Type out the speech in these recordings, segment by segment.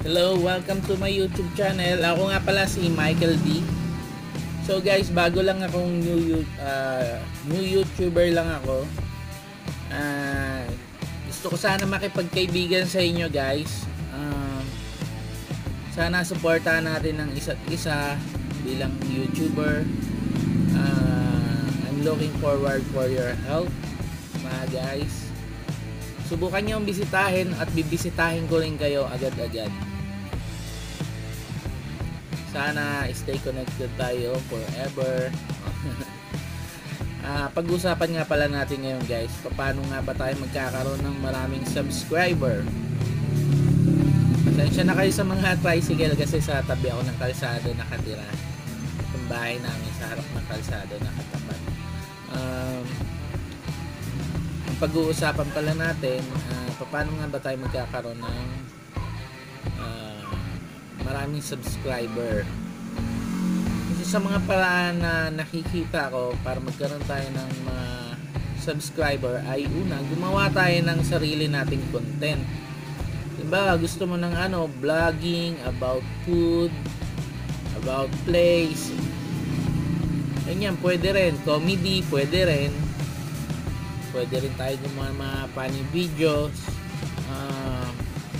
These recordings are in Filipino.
Hello, welcome to my YouTube channel. Ako nga pala si Michael D. So guys, bago lang akong new, ah, new YouTuber lang ako. Ah, gusto ko sana makipagkaibigan sa inyo guys. Ah, sana supportahan natin ng isa't isa bilang YouTuber. Ah, I'm looking forward for your help mga guys. Subukan nyo bisitahin at bibisitahin ko rin kayo agad-agad. Sana stay connected tayo forever. Ah, pag-usapan nga pala natin ngayon guys, paano nga ba tayo magkakaroon ng maraming subscriber? Pasensya na kayo sa mga tricycle kasi sa tabi ako ng kalsado nakatira. Itong bahay namin sa harap ng kalsado nakatapat. Um, pag-uusapan pala natin, ah, paano nga ba tayo magkakaroon ng ah, maraming subscriber? Kasi sa mga paraan na nakikita ko para magkaroon tayo ng mga subscriber ay una, gumawa tayo ng sarili nating content. Diba, gusto mo ng ano, vlogging about food, about place. Ganyan, pwede rin. Comedy, pwede rin. Pwede rin tayo gumawa ng mga funny videos. Ah,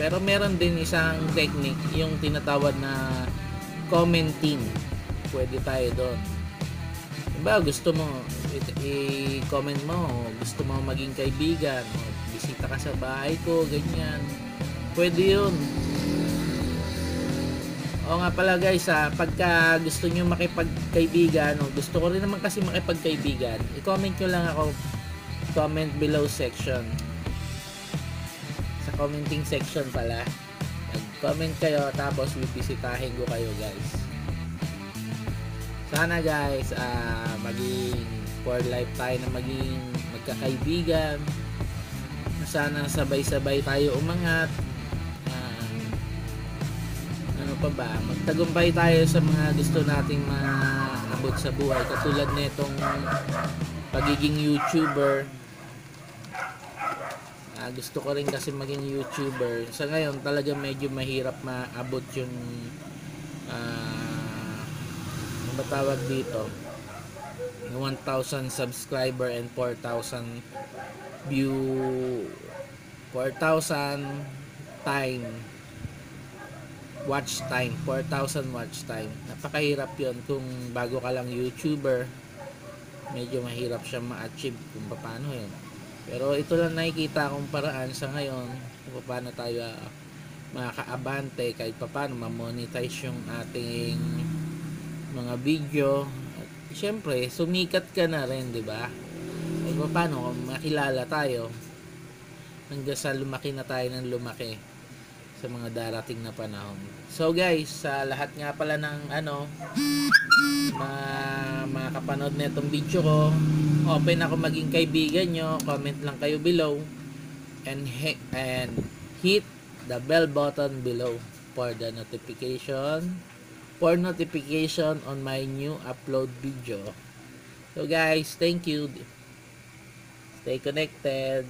pero meron din isang technique, yung tinatawag na commenting. Pwede tayo doon. Diba, gusto mo, i-comment mo, gusto mo maging kaibigan, o bisita ka sa bahay ko, ganyan. Pwede yun. O nga pala guys, ha, pagka gusto nyo makipagkaibigan, o gusto ko rin naman kasi makipagkaibigan, i-comment nyo lang ako, comment below section. Sa commenting section pala, nag-comment kayo, tapos bibisitahin ko kayo guys. Sana guys, ah maging for life tayo na maging magkakaibigan. Sana sabay-sabay tayo umangat. Ah, ano pa ba? Magtagumpay tayo sa mga gusto nating maabot sa buhay. Katulad nitong pagiging YouTuber. Gusto ko rin kasi maging YouTuber. Sa ngayon talaga medyo mahirap maabot yung ah ano ba tawag dito? Yung 1,000 subscriber and 4,000 view 4,000 time watch time 4,000 watch time napakahirap yon kung bago ka lang YouTuber medyo mahirap siya ma-achieve kung paano yun pero ito lang nakikita kong paraan sa ngayon kung paano tayo ah, makakaabante kahit paano ma-monetize yung ating mga video. At syempre sumikat ka na rin di ba? Kahit paano makilala tayo hanggang sa lumaki na tayo ng lumaki sa mga darating na panahon. So guys sa lahat nga pala ng ano mga makakapanood na itong video ko open ako maging kaibigan nyo comment lang kayo below and and hit the bell button below for the notification for notification on my new upload video. So guys thank you. Stay connected